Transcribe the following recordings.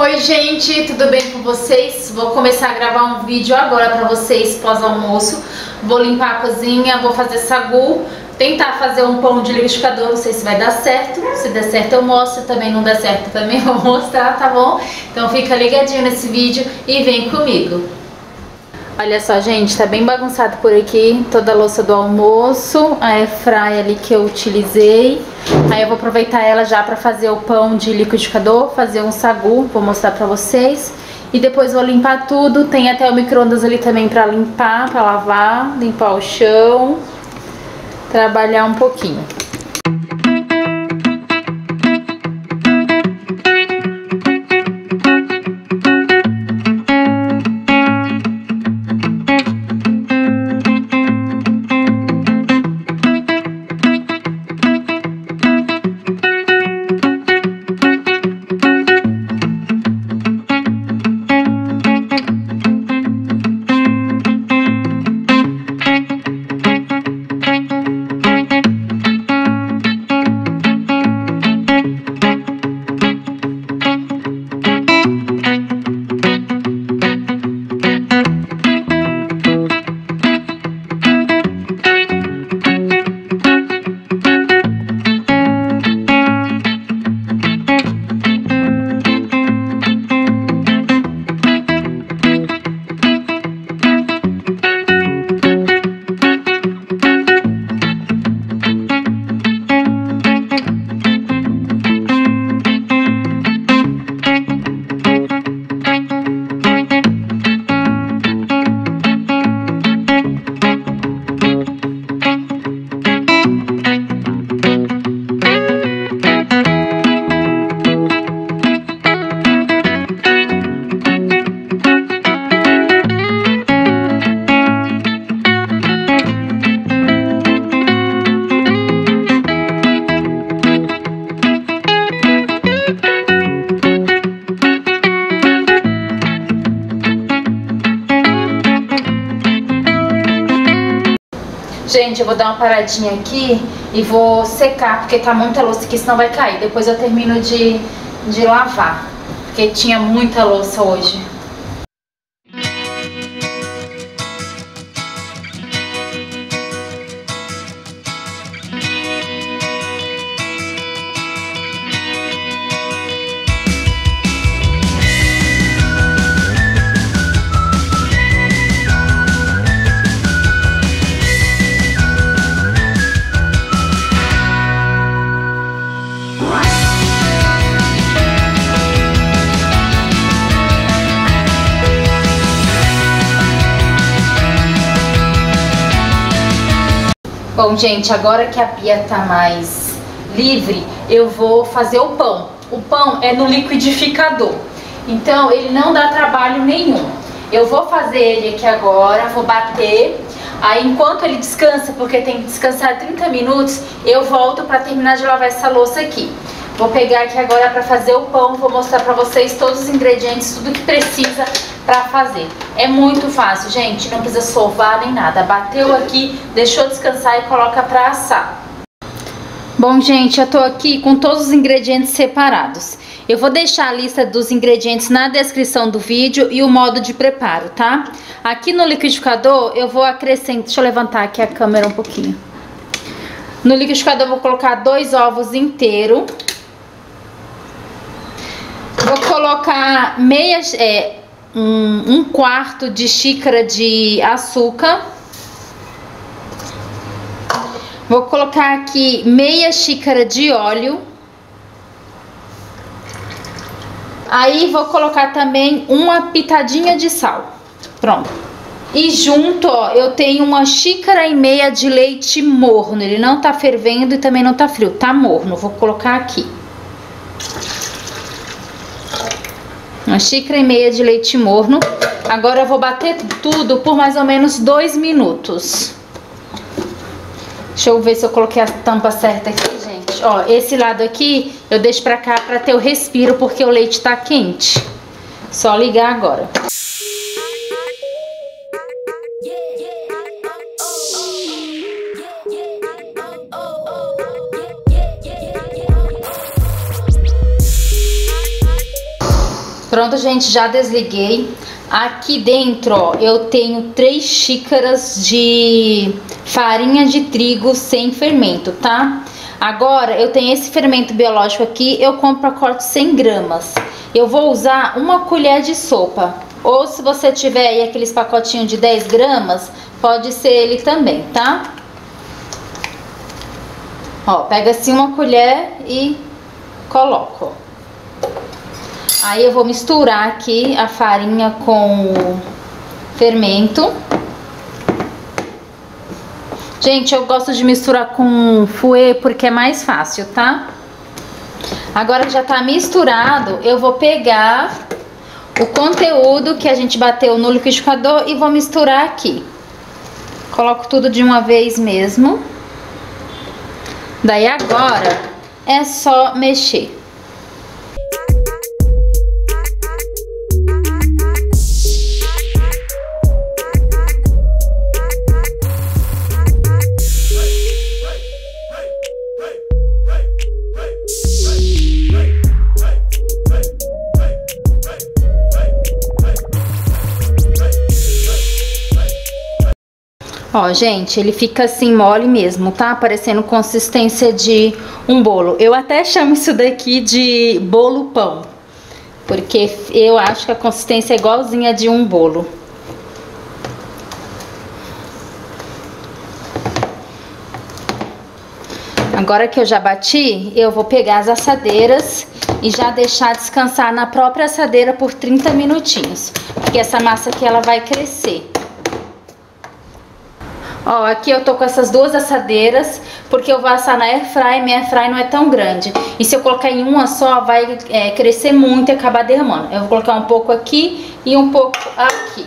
Oi gente, tudo bem com vocês? Vou começar a gravar um vídeo agora pra vocês pós-almoço Vou limpar a cozinha, vou fazer sagu Tentar fazer um pão de liquidificador, não sei se vai dar certo Se der certo eu mostro, também não der certo também vou mostrar, tá bom? Então fica ligadinho nesse vídeo e vem comigo Olha só, gente, tá bem bagunçado por aqui, toda a louça do almoço, a airfryer ali que eu utilizei. Aí eu vou aproveitar ela já pra fazer o pão de liquidificador, fazer um sagu, vou mostrar pra vocês. E depois vou limpar tudo, tem até o micro-ondas ali também pra limpar, pra lavar, limpar o chão, trabalhar um pouquinho. Gente, eu vou dar uma paradinha aqui e vou secar, porque tá muita louça aqui, senão vai cair. Depois eu termino de, de lavar, porque tinha muita louça hoje. Bom, gente, agora que a pia tá mais livre, eu vou fazer o pão. O pão é no liquidificador, então ele não dá trabalho nenhum. Eu vou fazer ele aqui agora, vou bater. Aí enquanto ele descansa, porque tem que descansar 30 minutos, eu volto para terminar de lavar essa louça aqui. Vou pegar aqui agora para fazer o pão, vou mostrar para vocês todos os ingredientes, tudo que precisa para fazer. É muito fácil, gente, não precisa sovar nem nada. Bateu aqui, deixou descansar e coloca para assar. Bom, gente, eu tô aqui com todos os ingredientes separados. Eu vou deixar a lista dos ingredientes na descrição do vídeo e o modo de preparo, tá? Aqui no liquidificador eu vou acrescentar... Deixa eu levantar aqui a câmera um pouquinho. No liquidificador eu vou colocar dois ovos inteiros. Vou colocar meia... É, um, um quarto de xícara de açúcar. Vou colocar aqui meia xícara de óleo. Aí vou colocar também uma pitadinha de sal. Pronto. E junto, ó, eu tenho uma xícara e meia de leite morno. Ele não tá fervendo e também não tá frio, tá morno. Vou colocar aqui. Uma xícara e meia de leite morno. Agora eu vou bater tudo por mais ou menos dois minutos. Deixa eu ver se eu coloquei a tampa certa aqui, gente. Ó, esse lado aqui eu deixo pra cá pra ter o respiro, porque o leite tá quente. Só ligar agora. Pronto, gente, já desliguei. Aqui dentro, ó, eu tenho três xícaras de farinha de trigo sem fermento, tá? Agora, eu tenho esse fermento biológico aqui, eu compro pacote 100 gramas. Eu vou usar uma colher de sopa. Ou se você tiver aí aqueles pacotinhos de 10 gramas, pode ser ele também, tá? Ó, pega assim uma colher e coloco. Aí eu vou misturar aqui a farinha com o fermento. Gente, eu gosto de misturar com fouet porque é mais fácil, tá? Agora que já tá misturado, eu vou pegar o conteúdo que a gente bateu no liquidificador e vou misturar aqui. Coloco tudo de uma vez mesmo. Daí agora é só mexer. Ó, gente, ele fica assim mole mesmo, tá? Parecendo consistência de um bolo. Eu até chamo isso daqui de bolo pão. Porque eu acho que a consistência é igualzinha de um bolo. Agora que eu já bati, eu vou pegar as assadeiras e já deixar descansar na própria assadeira por 30 minutinhos. Porque essa massa aqui ela vai crescer. Ó, aqui eu tô com essas duas assadeiras, porque eu vou assar na airfry, minha airfry não é tão grande. E se eu colocar em uma só, vai é, crescer muito e acabar derramando. Eu vou colocar um pouco aqui e um pouco aqui.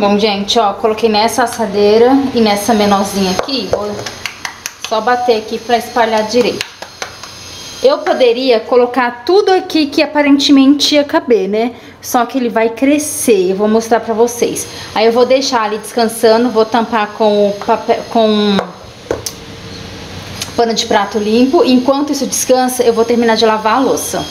Bom, gente, ó, coloquei nessa assadeira e nessa menorzinha aqui, vou só bater aqui pra espalhar direito. Eu poderia colocar tudo aqui que aparentemente ia caber, né? Só que ele vai crescer, eu vou mostrar pra vocês. Aí eu vou deixar ali descansando, vou tampar com papel, com pano de prato limpo. Enquanto isso descansa, eu vou terminar de lavar a louça.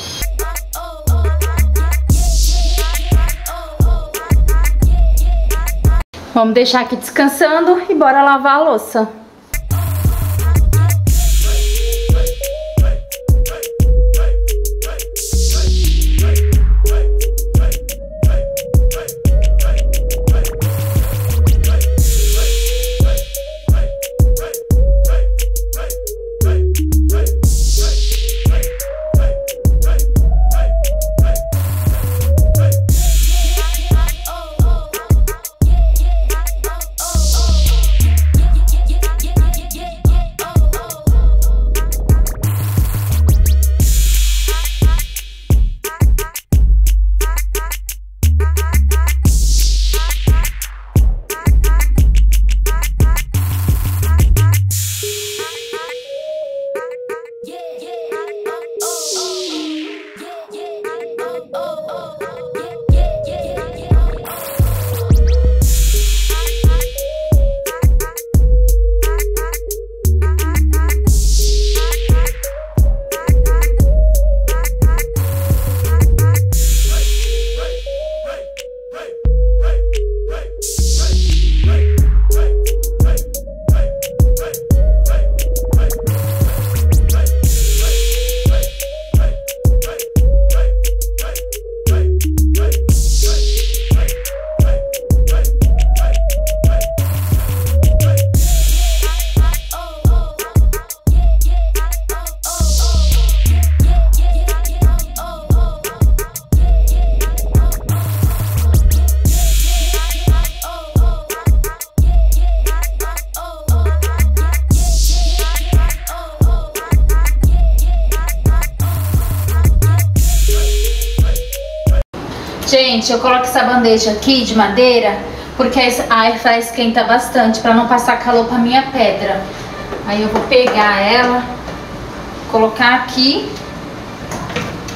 Vamos deixar aqui descansando e bora lavar a louça. Gente, eu coloco essa bandeja aqui de madeira porque a airfryer esquenta bastante para não passar calor para minha pedra. Aí eu vou pegar ela, colocar aqui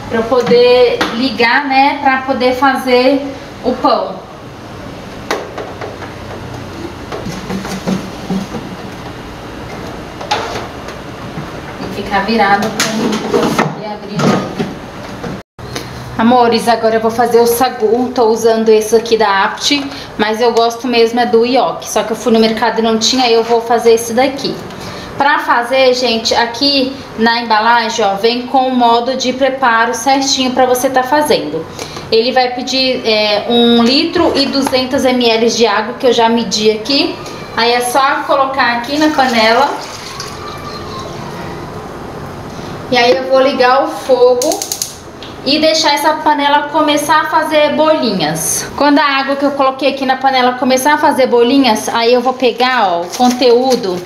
para eu poder ligar, né, para poder fazer o pão. ficar virado pra conseguir abrir. Amores, agora eu vou fazer o sagu, tô usando esse aqui da Apt, mas eu gosto mesmo é do Ioki, só que eu fui no mercado e não tinha, eu vou fazer esse daqui. Pra fazer, gente, aqui na embalagem, ó, vem com o modo de preparo certinho pra você tá fazendo. Ele vai pedir é, 1 litro e 200 ml de água, que eu já medi aqui. Aí é só colocar aqui na panela e aí eu vou ligar o fogo e deixar essa panela começar a fazer bolinhas. Quando a água que eu coloquei aqui na panela começar a fazer bolinhas, aí eu vou pegar, ó, o conteúdo.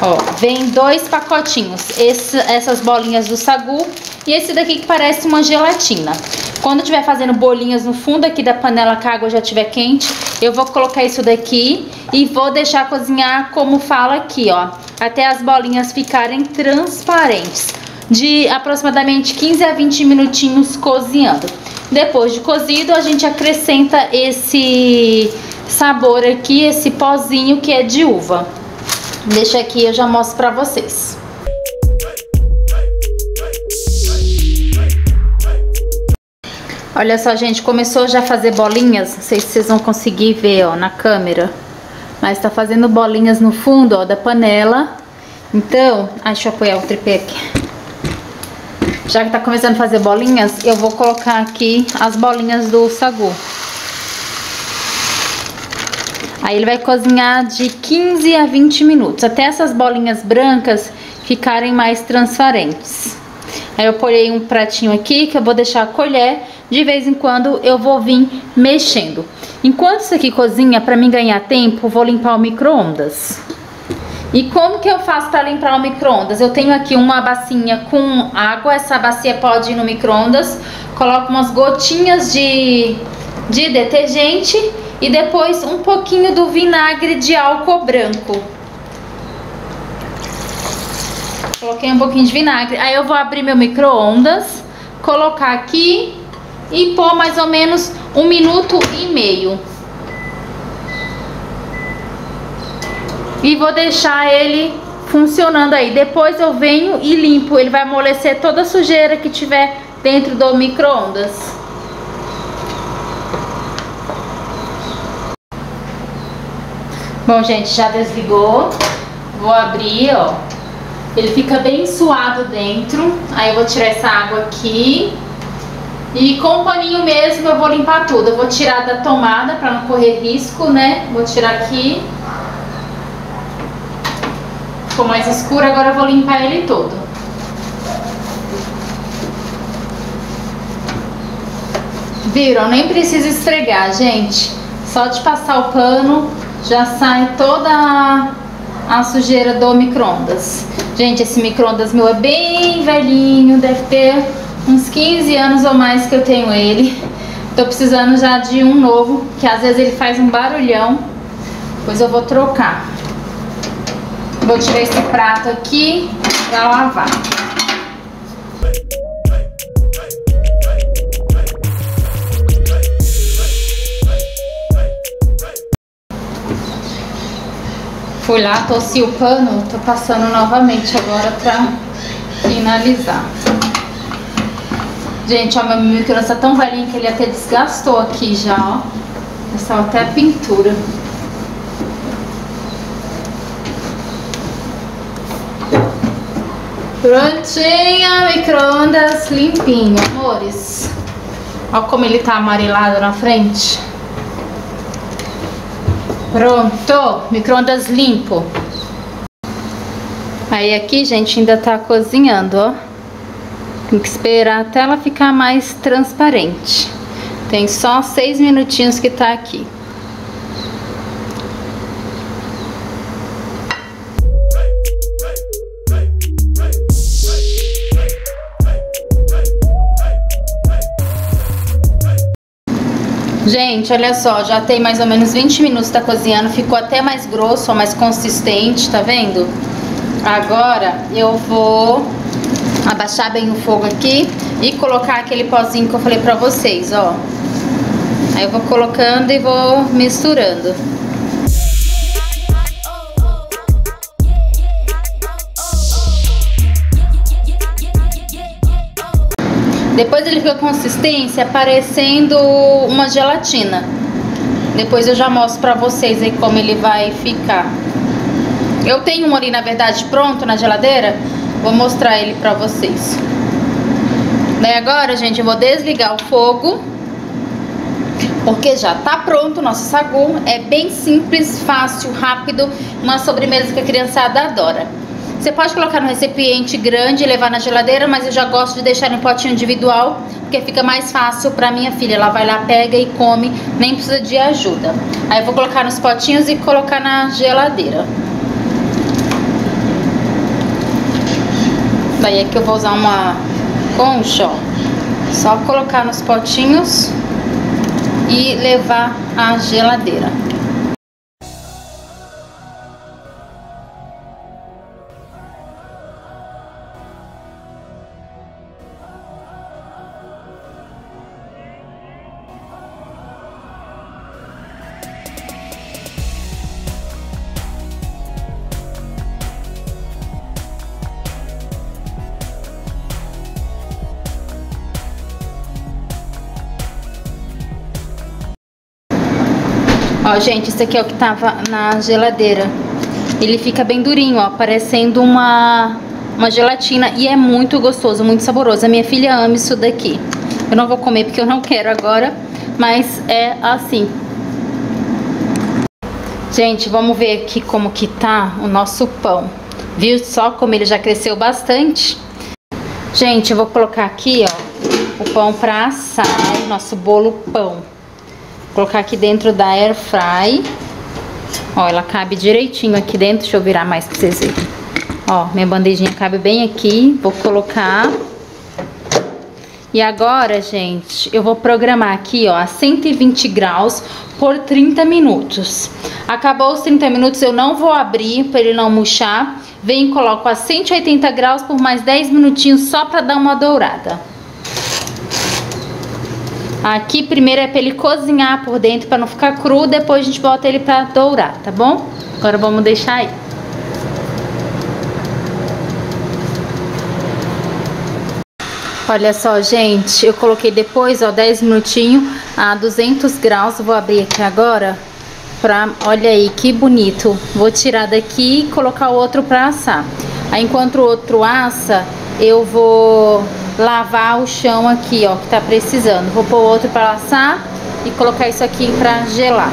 Ó, vem dois pacotinhos, esse, essas bolinhas do sagu e esse daqui que parece uma gelatina. Quando estiver fazendo bolinhas no fundo aqui da panela que a água já estiver quente, eu vou colocar isso daqui e vou deixar cozinhar como fala aqui, ó. Até as bolinhas ficarem transparentes. De aproximadamente 15 a 20 minutinhos cozinhando. Depois de cozido, a gente acrescenta esse sabor aqui, esse pozinho que é de uva. Deixa aqui, eu já mostro pra vocês. Olha só, gente, começou já a fazer bolinhas. Não sei se vocês vão conseguir ver, ó, na câmera. Mas tá fazendo bolinhas no fundo, ó, da panela. Então, deixa eu apoiar o tripé aqui. Já que tá começando a fazer bolinhas, eu vou colocar aqui as bolinhas do sagu. Aí ele vai cozinhar de 15 a 20 minutos, até essas bolinhas brancas ficarem mais transparentes. Aí eu porei um pratinho aqui que eu vou deixar colher de vez em quando eu vou vir mexendo. Enquanto isso aqui cozinha, para mim ganhar tempo, vou limpar o micro-ondas. E como que eu faço para limpar o micro-ondas? Eu tenho aqui uma bacinha com água, essa bacia pode ir no micro-ondas. Coloco umas gotinhas de, de detergente e depois um pouquinho do vinagre de álcool branco. Coloquei um pouquinho de vinagre. Aí eu vou abrir meu micro-ondas, colocar aqui e pôr mais ou menos um minuto e meio. E vou deixar ele funcionando aí. Depois eu venho e limpo. Ele vai amolecer toda a sujeira que tiver dentro do micro-ondas. Bom, gente, já desligou. Vou abrir, ó. Ele fica bem suado dentro. Aí eu vou tirar essa água aqui. E com o paninho mesmo eu vou limpar tudo. Eu vou tirar da tomada para não correr risco, né? Vou tirar aqui. Ficou mais escuro, agora eu vou limpar ele todo. Viram? Nem precisa esfregar, gente. Só de passar o pano já sai toda a sujeira do micro-ondas. Gente, esse micro-ondas meu é bem velhinho, deve ter uns 15 anos ou mais que eu tenho ele. Tô precisando já de um novo, que às vezes ele faz um barulhão. Depois eu vou trocar. Vou tirar esse prato aqui pra lavar. Fui lá, tossi o pano, tô passando novamente agora pra finalizar. Gente, ó, meu micro tá tão velhinho que ele até desgastou aqui já, ó. Essa até a pintura. Prontinha, micro-ondas limpinho, amores. Ó como ele tá amarelado na frente. Pronto, micro-ondas limpo. Aí aqui, gente, ainda tá cozinhando, ó. Tem que esperar até ela ficar mais transparente. Tem só seis minutinhos que tá aqui. Gente, olha só, já tem mais ou menos 20 minutos tá cozinhando, ficou até mais grosso, mais consistente, tá vendo? Agora eu vou abaixar bem o fogo aqui e colocar aquele pozinho que eu falei pra vocês, ó. Aí eu vou colocando e vou misturando. Depois ele fica consistência parecendo uma gelatina. Depois eu já mostro pra vocês aí como ele vai ficar. Eu tenho um ali, na verdade, pronto na geladeira. Vou mostrar ele pra vocês. Daí agora, gente, eu vou desligar o fogo. Porque já tá pronto o nosso sagu. É bem simples, fácil, rápido. Uma sobremesa que a criançada adora. Você pode colocar no recipiente grande e levar na geladeira, mas eu já gosto de deixar em potinho individual, porque fica mais fácil para minha filha. Ela vai lá, pega e come, nem precisa de ajuda. Aí eu vou colocar nos potinhos e colocar na geladeira. Daí aqui eu vou usar uma concha, ó. Só colocar nos potinhos e levar à geladeira. Ó, gente, esse aqui é o que tava na geladeira. Ele fica bem durinho, ó, parecendo uma, uma gelatina. E é muito gostoso, muito saboroso. A minha filha ama isso daqui. Eu não vou comer porque eu não quero agora, mas é assim. Gente, vamos ver aqui como que tá o nosso pão. Viu só como ele já cresceu bastante? Gente, eu vou colocar aqui, ó, o pão pra assar, nosso bolo pão colocar aqui dentro da air fry. Ó, ela cabe direitinho aqui dentro. Deixa eu virar mais pra vocês verem. Ó, minha bandejinha cabe bem aqui. Vou colocar. E agora, gente, eu vou programar aqui, ó, a 120 graus por 30 minutos. Acabou os 30 minutos, eu não vou abrir para ele não murchar. Venho e coloco a 180 graus por mais 10 minutinhos só para dar uma dourada. Aqui primeiro é para ele cozinhar por dentro para não ficar cru, depois a gente bota ele para dourar, tá bom? Agora vamos deixar aí. Olha só, gente, eu coloquei depois, ó, 10 minutinhos a 200 graus. Vou abrir aqui agora pra... Olha aí, que bonito. Vou tirar daqui e colocar o outro pra assar. Aí, enquanto o outro assa, eu vou lavar o chão aqui, ó, que tá precisando. Vou pôr outro para assar e colocar isso aqui para gelar.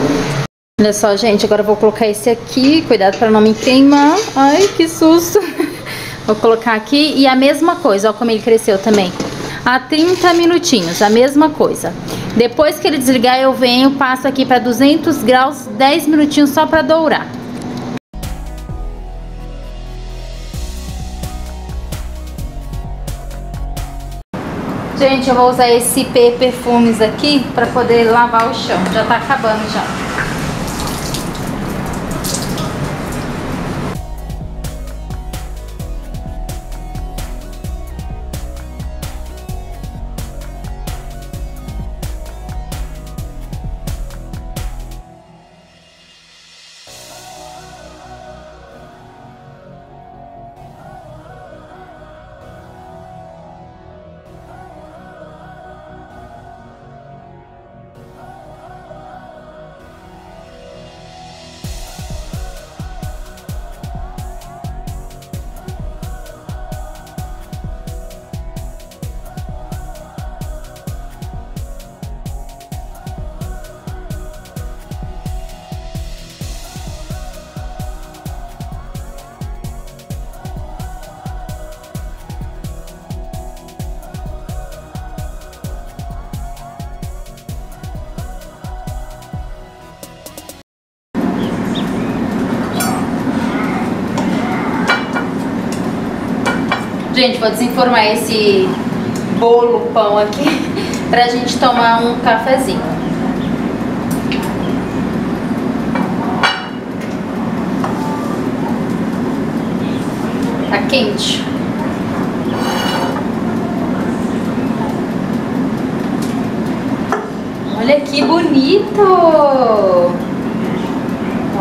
Olha só, gente, agora eu vou colocar esse aqui, cuidado para não me queimar. Ai, que susto. Vou colocar aqui e a mesma coisa, ó como ele cresceu também. A 30 minutinhos, a mesma coisa. Depois que ele desligar, eu venho, passo aqui para 200 graus, 10 minutinhos só para dourar. Gente, eu vou usar esse P Perfumes aqui para poder lavar o chão. Já tá acabando já. Gente, vou desenformar esse bolo, pão aqui, pra gente tomar um cafezinho. Tá quente. Olha que bonito!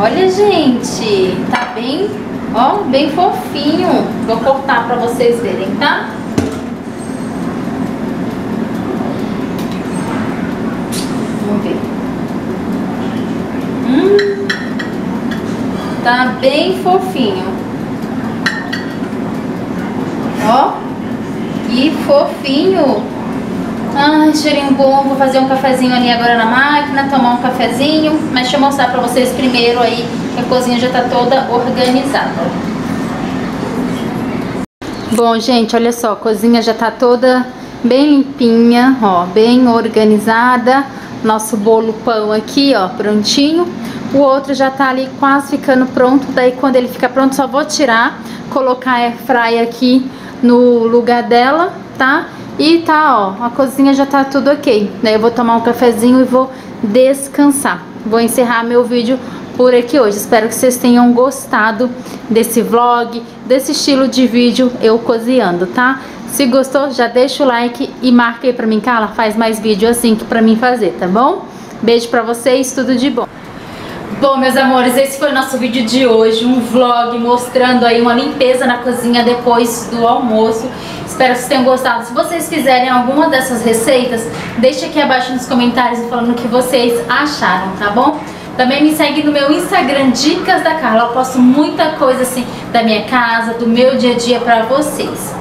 Olha, gente, tá bem, ó, bem fofo fofinho. Vou cortar pra vocês verem, tá? Vamos ver. Hum, tá bem fofinho. Ó, que fofinho. Ai, cheirinho bom, vou fazer um cafezinho ali agora na máquina, tomar um cafezinho, mas deixa eu mostrar pra vocês primeiro aí que a cozinha já tá toda organizada. Bom, gente, olha só, a cozinha já tá toda bem limpinha, ó, bem organizada. Nosso bolo pão aqui, ó, prontinho. O outro já tá ali quase ficando pronto, daí quando ele ficar pronto só vou tirar, colocar a airfryer aqui no lugar dela, tá? E tá, ó, a cozinha já tá tudo ok. Daí eu vou tomar um cafezinho e vou descansar. Vou encerrar meu vídeo por aqui hoje. Espero que vocês tenham gostado desse vlog, desse estilo de vídeo eu cozinhando, tá? Se gostou, já deixa o like e marca aí pra mim, Carla, faz mais vídeo assim que pra mim fazer, tá bom? Beijo pra vocês, tudo de bom. Bom, meus amores, esse foi o nosso vídeo de hoje, um vlog mostrando aí uma limpeza na cozinha depois do almoço. Espero que vocês tenham gostado. Se vocês fizerem alguma dessas receitas, deixe aqui abaixo nos comentários falando o que vocês acharam, tá bom? Também me segue no meu Instagram, Dicas da Carla. Eu posto muita coisa assim da minha casa, do meu dia a dia pra vocês.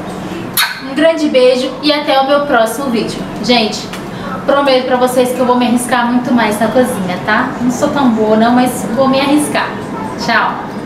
Um grande beijo e até o meu próximo vídeo. Gente, prometo pra vocês que eu vou me arriscar muito mais na cozinha, tá? Não sou tão boa não, mas vou me arriscar. Tchau!